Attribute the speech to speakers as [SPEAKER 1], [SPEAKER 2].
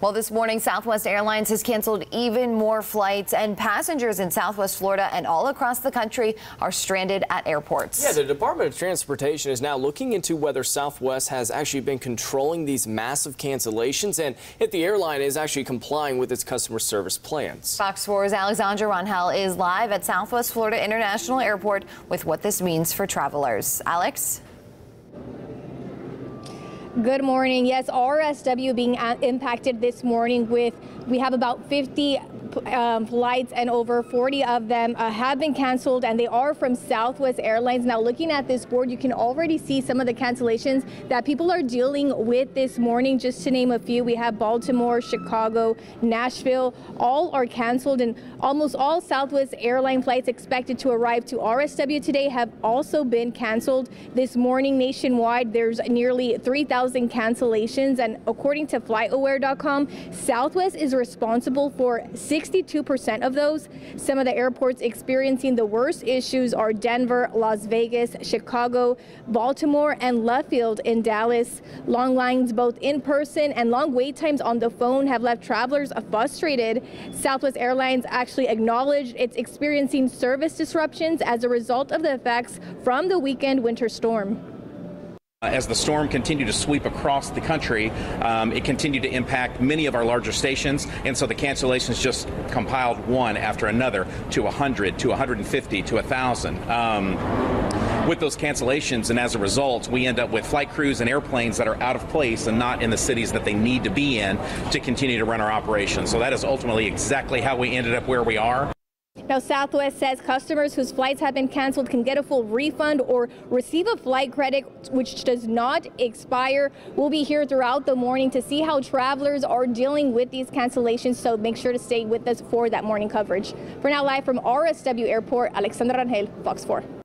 [SPEAKER 1] Well, this morning, Southwest Airlines has canceled even more flights, and passengers in Southwest Florida and all across the country are stranded at airports.
[SPEAKER 2] Yeah, the Department of Transportation is now looking into whether Southwest has actually been controlling these massive cancellations and if the airline is actually complying with its customer service plans.
[SPEAKER 1] Fox 4's Alexandra Rangel is live at Southwest Florida International Airport with what this means for travelers. Alex?
[SPEAKER 3] Good morning. Yes, RSW being impacted this morning with we have about 50 um, flights and over 40 of them uh, have been canceled and they are from Southwest Airlines. Now looking at this board, you can already see some of the cancellations that people are dealing with this morning. Just to name a few, we have Baltimore, Chicago, Nashville, all are canceled and almost all Southwest airline flights expected to arrive to RSW today have also been canceled. This morning nationwide, there's nearly 3,000 cancellations and according to FlightAware.com, Southwest is responsible for 62% of those. Some of the airports experiencing the worst issues are Denver, Las Vegas, Chicago, Baltimore, and Love Field in Dallas. Long lines both in person and long wait times on the phone have left travelers frustrated. Southwest Airlines actually acknowledged it's experiencing service disruptions as a result of the effects from the weekend winter storm.
[SPEAKER 4] Uh, as the storm continued to sweep across the country, um, it continued to impact many of our larger stations, and so the cancellations just compiled one after another to 100, to 150, to 1,000. Um, with those cancellations, and as a result, we end up with flight crews and airplanes that are out of place and not in the cities that they need to be in to continue to run our operations. So that is ultimately exactly how we ended up where we are.
[SPEAKER 3] Now, Southwest says customers whose flights have been canceled can get a full refund or receive a flight credit which does not expire. We'll be here throughout the morning to see how travelers are dealing with these cancellations, so make sure to stay with us for that morning coverage. For now, live from RSW Airport, Alexandra Rangel, Fox 4.